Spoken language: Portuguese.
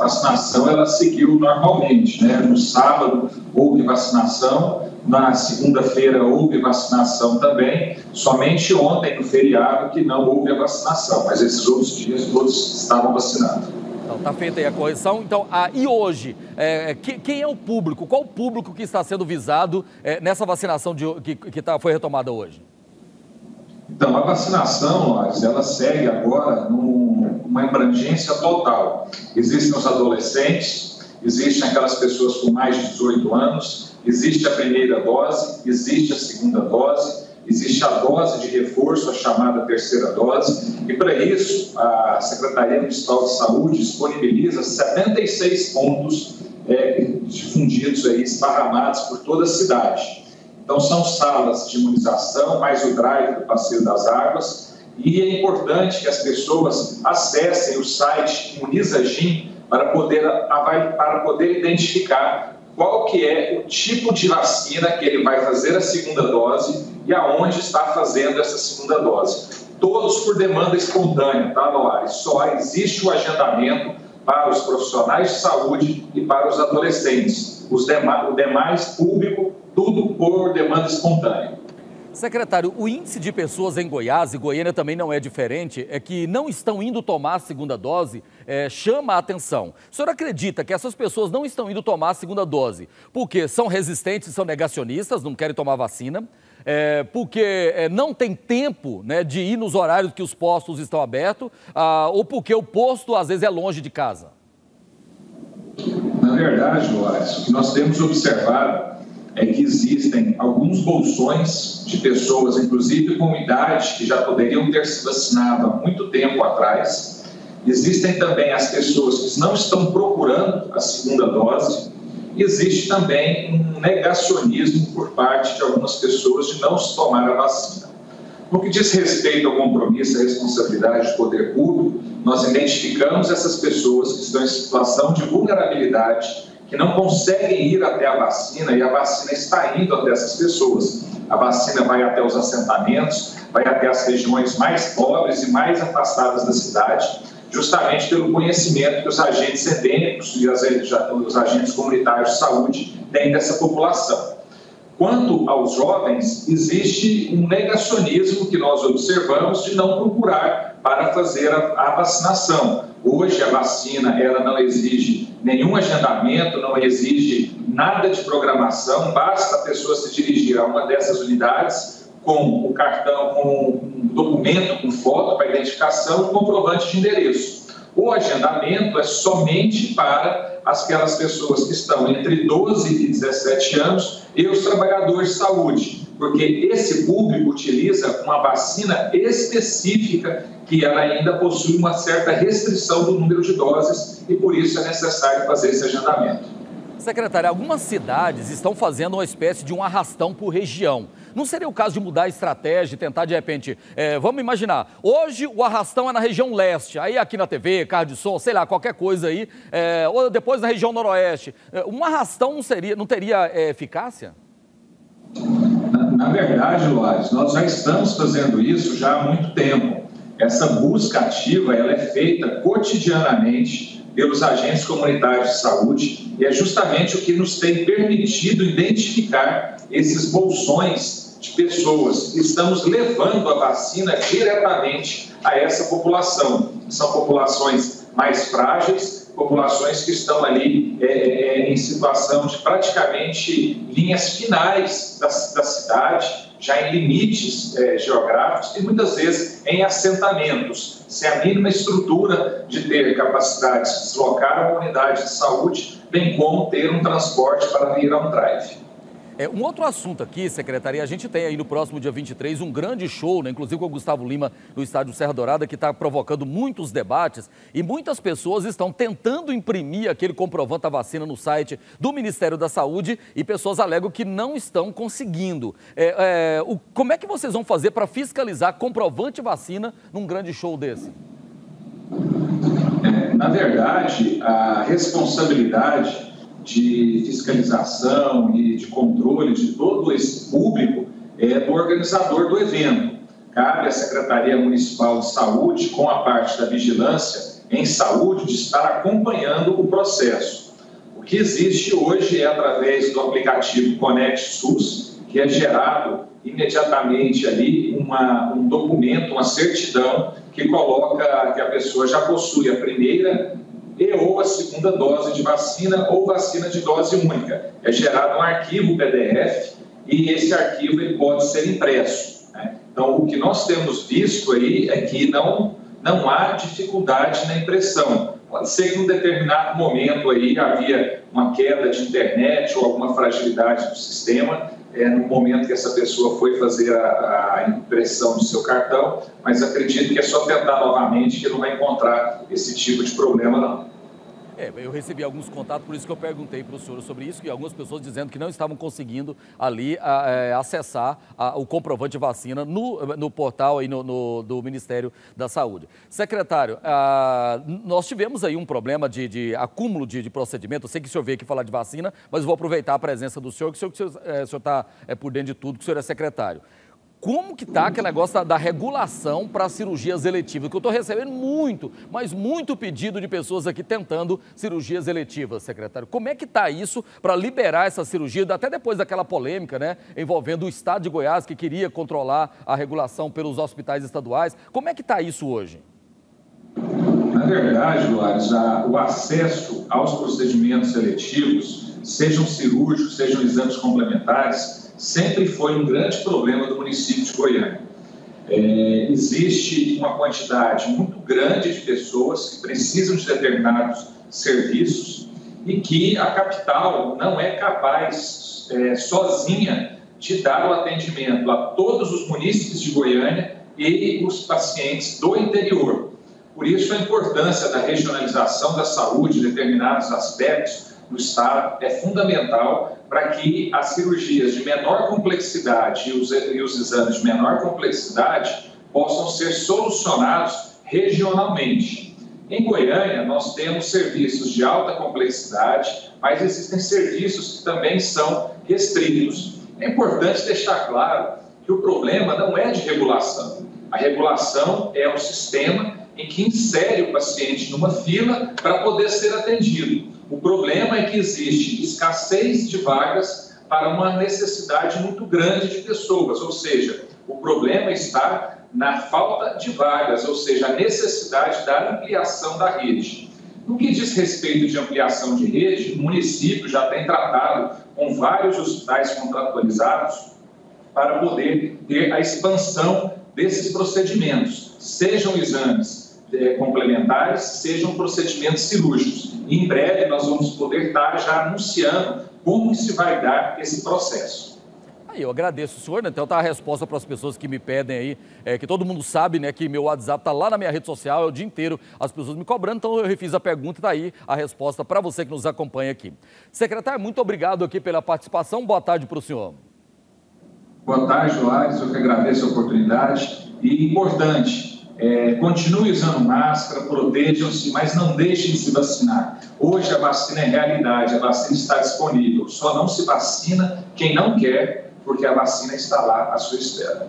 vacinação ela seguiu normalmente. Né? No sábado houve vacinação, na segunda-feira houve vacinação também, somente ontem, no feriado, que não houve a vacinação, mas esses outros dias todos estavam vacinados. Então, está feita aí a correção. Então, ah, e hoje, é, que, quem é o público? Qual o público que está sendo visado é, nessa vacinação de, que, que tá, foi retomada hoje? Então, a vacinação, ela segue agora numa abrangência total. Existem os adolescentes, existem aquelas pessoas com mais de 18 anos, existe a primeira dose, existe a segunda dose, existe a dose de reforço, a chamada terceira dose, e para isso a Secretaria Municipal de Saúde disponibiliza 76 pontos é, difundidos aí, esparramados por toda a cidade. Então, são salas de imunização, mais o drive do Passeio das Águas, e é importante que as pessoas acessem o site Imunizagim para poder, para poder identificar qual que é o tipo de vacina que ele vai fazer a segunda dose e aonde está fazendo essa segunda dose. Todos por demanda espontânea, tá, Loares? Só existe o agendamento para os profissionais de saúde e para os adolescentes. Os demais, o demais público tudo por demanda espontânea. Secretário, o índice de pessoas em Goiás, e Goiânia também não é diferente, é que não estão indo tomar a segunda dose, é, chama a atenção. O senhor acredita que essas pessoas não estão indo tomar a segunda dose porque são resistentes, são negacionistas, não querem tomar vacina, é, porque é, não tem tempo né, de ir nos horários que os postos estão abertos, ah, ou porque o posto às vezes é longe de casa? Na verdade, Loares, o que nós temos observado é que existem alguns bolsões de pessoas, inclusive com idade, que já poderiam ter se vacinado há muito tempo atrás. Existem também as pessoas que não estão procurando a segunda dose. Existe também um negacionismo por parte de algumas pessoas de não se tomar a vacina. No que diz respeito ao compromisso e responsabilidade do poder público, nós identificamos essas pessoas que estão em situação de vulnerabilidade que não conseguem ir até a vacina e a vacina está indo até essas pessoas. A vacina vai até os assentamentos, vai até as regiões mais pobres e mais afastadas da cidade, justamente pelo conhecimento que os agentes endêmicos e os agentes comunitários de saúde têm dessa população. Quanto aos jovens, existe um negacionismo que nós observamos de não procurar para fazer a, a vacinação. Hoje a vacina ela não exige nenhum agendamento, não exige nada de programação, basta a pessoa se dirigir a uma dessas unidades com o cartão, com um documento com foto para identificação, comprovante de endereço. O agendamento é somente para aquelas pessoas que estão entre 12 e 17 anos e os trabalhadores de saúde, porque esse público utiliza uma vacina específica que ela ainda possui uma certa restrição do número de doses e por isso é necessário fazer esse agendamento. Secretário, algumas cidades estão fazendo uma espécie de um arrastão por região. Não seria o caso de mudar a estratégia, tentar de repente, é, vamos imaginar, hoje o arrastão é na região leste, aí aqui na TV, carro de som, sei lá, qualquer coisa aí, é, ou depois na região noroeste. É, um arrastão não, seria, não teria é, eficácia? Na, verdade, Luares, nós já estamos fazendo isso já há muito tempo. Essa busca ativa ela é feita cotidianamente pelos agentes comunitários de saúde e é justamente o que nos tem permitido identificar esses bolsões de pessoas. Estamos levando a vacina diretamente a essa população. São populações mais frágeis, populações que estão ali é, é, é em situação de praticamente linhas finais da, da cidade, já em limites é, geográficos e muitas vezes em assentamentos, sem a mínima estrutura de ter capacidade de deslocar uma unidade de saúde, bem como ter um transporte para vir a um drive. É, um outro assunto aqui, secretaria, a gente tem aí no próximo dia 23 um grande show, né, inclusive com o Gustavo Lima no estádio Serra Dourada, que está provocando muitos debates e muitas pessoas estão tentando imprimir aquele comprovante da vacina no site do Ministério da Saúde e pessoas alegam que não estão conseguindo. É, é, o, como é que vocês vão fazer para fiscalizar comprovante vacina num grande show desse? É, na verdade, a responsabilidade de fiscalização e de controle de todo esse público é do organizador do evento. Cabe à Secretaria Municipal de Saúde, com a parte da vigilância, em saúde de estar acompanhando o processo. O que existe hoje é através do aplicativo Conect SUS, que é gerado imediatamente ali uma, um documento, uma certidão que coloca que a pessoa já possui a primeira e ou a segunda dose de vacina ou vacina de dose única. É gerado um arquivo PDF e esse arquivo ele pode ser impresso. Né? Então, o que nós temos visto aí é que não, não há dificuldade na impressão. Pode ser que em um determinado momento aí havia uma queda de internet ou alguma fragilidade do sistema, é, no momento que essa pessoa foi fazer a, a, impressão do seu cartão, mas acredito que é só tentar novamente que não vai encontrar esse tipo de problema não. É, eu recebi alguns contatos, por isso que eu perguntei para o senhor sobre isso, e algumas pessoas dizendo que não estavam conseguindo ali a, é, acessar a, o comprovante de vacina no, no portal aí no, no, do Ministério da Saúde. Secretário, a, nós tivemos aí um problema de, de acúmulo de, de, procedimento. Eu sei que o senhor veio aqui falar de vacina, mas vou aproveitar a presença do senhor, que o senhor está é, é, por dentro de tudo, que o senhor é secretário como que está aquele negócio da, da regulação para cirurgias eletivas? Que eu estou recebendo muito, mas muito pedido de pessoas aqui tentando cirurgias eletivas, secretário. Como é que está isso para liberar essa cirurgia, até depois daquela polêmica, né, envolvendo o Estado de Goiás que queria controlar a regulação pelos hospitais estaduais? Como é que está isso hoje? Na verdade, Luares, o acesso aos procedimentos eletivos, sejam cirúrgicos, sejam exames complementares, sempre foi um grande problema do município de Goiânia. É, existe uma quantidade muito grande de pessoas que precisam de determinados serviços e que a capital não é capaz é, sozinha de dar o atendimento a todos os munícipes de Goiânia e os pacientes do interior. Por isso, a importância da regionalização da saúde em determinados aspectos no Estado é fundamental para que as cirurgias de menor complexidade e os, e os exames de menor complexidade possam ser solucionados regionalmente. Em Goiânia, nós temos serviços de alta complexidade, mas existem serviços que também são restritos. É importante deixar claro que o problema não é de regulação. A regulação é um sistema em que insere o paciente numa fila para poder ser atendido. O problema é que existe escassez de vagas para uma necessidade muito grande de pessoas, ou seja, o problema está na falta de vagas, ou seja, a necessidade da ampliação da rede. No que diz respeito de ampliação de rede, o município já tem tratado com vários hospitais contratualizados para poder ter a expansão desses procedimentos, sejam exames eh, complementares, sejam procedimentos cirúrgicos em breve nós vamos poder estar já anunciando como se vai dar esse processo. Aí, eu agradeço o senhor, né? Então tá a resposta para as pessoas que me pedem aí, é, que todo mundo sabe, né, que meu WhatsApp tá lá na minha rede social, é o dia inteiro as pessoas me cobrando, então eu refiz a pergunta e tá aí a resposta para você que nos acompanha aqui. Secretário, muito obrigado aqui pela participação, boa tarde para o senhor. Boa tarde, Soares, eu que agradeço a oportunidade e importante, é, continue usando máscara, protejam-se, mas não deixem de se vacinar. Hoje a vacina é realidade, a vacina está disponível. Só não se vacina quem não quer, porque a vacina está lá à sua espera.